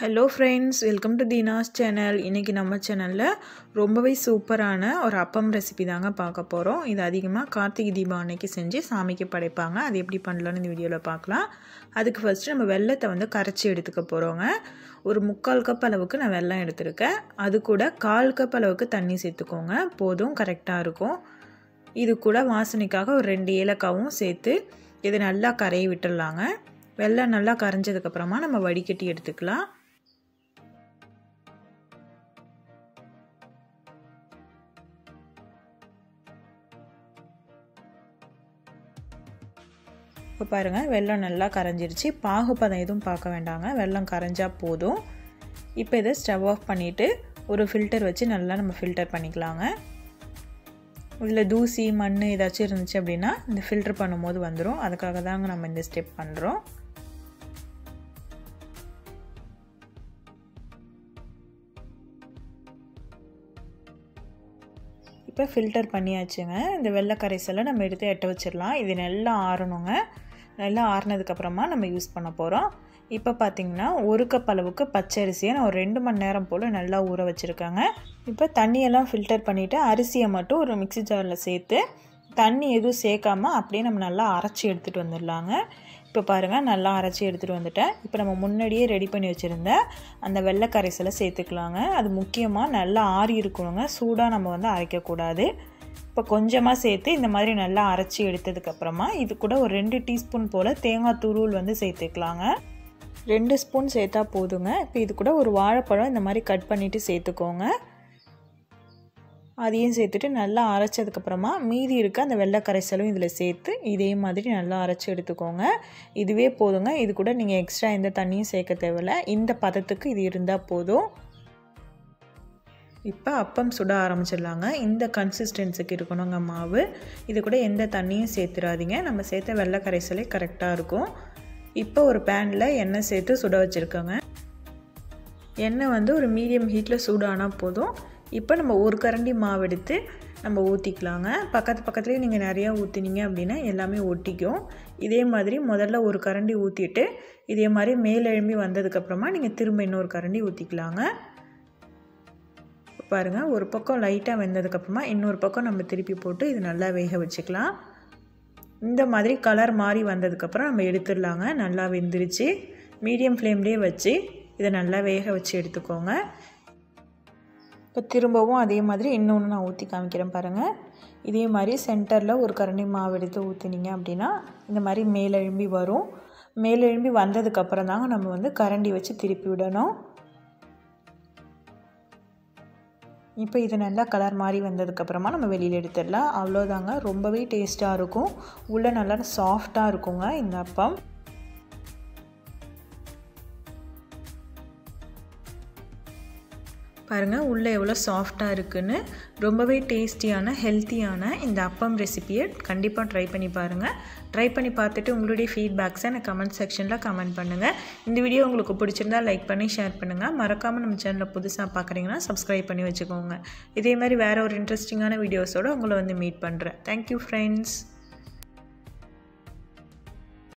Hello friends welcome to Deena's channel இன்றைக்கி நம்ம சேனலில் ரொம்பவே சூப்பரான ஒரு அப்பம் ரெசிபி தாங்க பார்க்க போகிறோம் இது அதிகமாக கார்த்திகை தீபம் அன்னைக்கு செஞ்சு சாமிக்கு படைப்பாங்க. அது எப்படி பண்ணலான்னு இந்த வீடியோவில் பார்க்கலாம். அதுக்கு ஃபஸ்ட்டு நம்ம வெள்ளத்தை வந்து கரைச்சி எடுத்துக்க போகிறோங்க ஒரு முக்கால் கப் அளவுக்கு நான் வெள்ளம் எடுத்திருக்கேன். அது கூட கால் கப் அளவுக்கு தண்ணி சேர்த்துக்கோங்க. போதும் கரெக்டாக இருக்கும். இது கூட வாசனைக்காக ஒரு ரெண்டு ஏலக்காவும் சேர்த்து இது நல்லா கரையை விட்டுடலாங்க. வெள்ளம் நல்லா கரைஞ்சதுக்கப்புறமா நம்ம வடிகட்டி எடுத்துக்கலாம். இப்போ பாருங்கள் வெள்ளம் நல்லா கரைஞ்சிருச்சு. பாகுப்பதம் எதுவும் பார்க்க வேண்டாங்க. வெள்ளம் கரைஞ்சால் போதும். இப்போ இதை ஸ்டவ் ஆஃப் பண்ணிவிட்டு ஒரு ஃபில்டர் வச்சு நல்லா நம்ம ஃபில்டர் பண்ணிக்கலாங்க. இதில் தூசி மண் ஏதாச்சும் இருந்துச்சு அப்படின்னா இந்த ஃபில்டர் பண்ணும்போது வந்துடும் அதுக்காக தாங்க நம்ம இந்த ஸ்டெப் பண்ணுறோம் இப்போ ஃபில்டர் பண்ணியாச்சுங்க. இந்த வெள்ளை கரைசலை நம்ம எடுத்து எட்ட வச்சிடலாம். இது நல்லா ஆறணுங்க. நல்லா ஆறினதுக்கப்புறமா நம்ம யூஸ் பண்ண போகிறோம் இப்போ பார்த்திங்கன்னா ஒரு கப் அளவுக்கு பச்சரிசியை நான் ஒரு ரெண்டு மணி நேரம் போல் நல்லா ஊற வச்சுருக்கேங்க. இப்போ தண்ணியெல்லாம் ஃபில்டர் பண்ணிவிட்டு அரிசியை மட்டும் ஒரு மிக்சி ஜாரில் சேர்த்து தண்ணி எதுவும் சேர்க்காமல் அப்படியே நம்ம நல்லா அரைச்சி எடுத்துகிட்டு வந்துடலாங்க. இப்போ பாருங்கள் நல்லா அரைச்சி எடுத்துகிட்டு வந்துட்டேன். இப்போ நம்ம முன்னாடியே ரெடி பண்ணி வச்சுருந்த அந்த வெள்ளை கரைசலை சேர்த்துக்கலாங்க. அது முக்கியமாக நல்லா ஆறி இருக்கணுங்க. சூடாக நம்ம வந்து அரைக்கக்கூடாது. இப்போ கொஞ்சமாக சேர்த்து இந்த மாதிரி நல்லா அரைச்சி எடுத்ததுக்கப்புறமா இது கூட ஒரு ரெண்டு டீஸ்பூன் போல் தேங்காய் துருள் வந்து சேர்த்துக்கலாங்க. ரெண்டு ஸ்பூன் சேர்த்தா போதுங்க. இப்போ இது கூட ஒரு வாழைப்பழம் இந்த மாதிரி கட் பண்ணிவிட்டு சேர்த்துக்கோங்க. அதையும் சேர்த்துட்டு நல்லா அரைச்சதுக்கப்புறமா மீதி இருக்க அந்த வெள்ளை கரைசலும் இதில் சேர்த்து இதே மாதிரி நல்லா அரைச்சி எடுத்துக்கோங்க. இதுவே போதுங்க. இது கூட நீங்கள் எக்ஸ்ட்ரா எந்த தண்ணியும் சேர்க்க தேவையில்ல. இந்த பதத்துக்கு இது இருந்தால் போதும். இப்போ அப்பம் சுட ஆரம்பிச்சிடலாங்க. இந்த கன்சிஸ்டன்சிக்கு இருக்கணுங்க மாவு. இது கூட எந்த தண்ணியும் சேர்த்துடாதீங்க நம்ம சேர்த்த வெள்ளை கரைசலே கரெக்டாக இருக்கும். இப்போ ஒரு பேனில் எண்ணெய் சேர்த்து சுட வச்சுருக்கோங்க. எண்ணெய் வந்து ஒரு மீடியம் ஹீட்டில் சூடானால் போதும். இப்போ நம்ம ஒரு கரண்டி மாவு எடுத்து நம்ம ஊற்றிக்கலாங்க பக்கத்து பக்கத்துலேயே நீங்கள் நிறையா ஊற்றினீங்க அப்படின்னா எல்லாமே ஒட்டிக்கும். இதே மாதிரி முதல்ல ஒரு கரண்டி ஊற்றிட்டு இதே மாதிரி மேலெழும்பி வந்ததுக்கப்புறமா நீங்கள் திரும்ப இன்னொரு கரண்டி ஊற்றிக்கலாங்க பாருங்கள் ஒரு பக்கம் லைட்டாக வெந்ததுக்கப்புறமா இன்னொரு பக்கம் நம்ம திருப்பி போட்டு இது நல்லா வேக வச்சுக்கலாம். இந்த மாதிரி கலர் மாறி வந்ததுக்கப்புறம் நம்ம எடுத்துடலாங்க. நல்லா வெந்துருச்சு. மீடியம் ஃப்ளேம்லேயே வச்சு இதை நல்லா வேக வச்சு எடுத்துக்கோங்க. இப்போ திரும்பவும் அதே மாதிரி இன்னொன்று நான் ஊற்றி காமிக்கிறேன் பாருங்கள் இதே மாதிரி சென்டரில் ஒரு கரண்டி மாவு எடுத்து ஊற்றினீங்க அப்படின்னா இந்த மாதிரி மேலெழும்பி வரும். மேலெழும்பி வந்ததுக்கப்புறம் தாங்க நம்ம வந்து கரண்டி வச்சு திருப்பி விடணும். இப்போ இது நல்லா கலர் மாதிரி வந்ததுக்கப்புறமா நம்ம வெளியில் எடுத்துடலாம். அவ்வளோதாங்க ரொம்பவே டேஸ்ட்டாக இருக்கும். உள்ளே நல்லா சாஃப்டாக இருக்குங்க இந்த அப்பம். பாருங்கள் உள்ளே எவ்வளோ சாஃப்டாக இருக்குன்னு. ரொம்பவே டேஸ்டியான ஹெல்த்தியான இந்த அப்பம் ரெசிப்பியை கண்டிப்பாக ட்ரை பண்ணி பாருங்கள் ட்ரை பண்ணி பார்த்துட்டு உங்களுடைய ஃபீட்பேக்ஸை எனக்கு கமெண்ட் செக்ஷனில் கமெண்ட் பண்ணுங்கள் இந்த வீடியோ உங்களுக்கு பிடிச்சிருந்தா லைக் பண்ணி ஷேர் பண்ணுங்கள் மறக்காமல் நம்ம சேனலில் புதுசாக பார்க்குறீங்கன்னா சப்ஸ்கிரைப் பண்ணி வச்சுக்கோங்க. இதே மாதிரி வேறு ஒரு இன்ட்ரெஸ்டிங்கான வீடியோஸோடு உங்களை வந்து மீட் பண்ணுறேன் தேங்க்யூ ஃப்ரெண்ட்ஸ்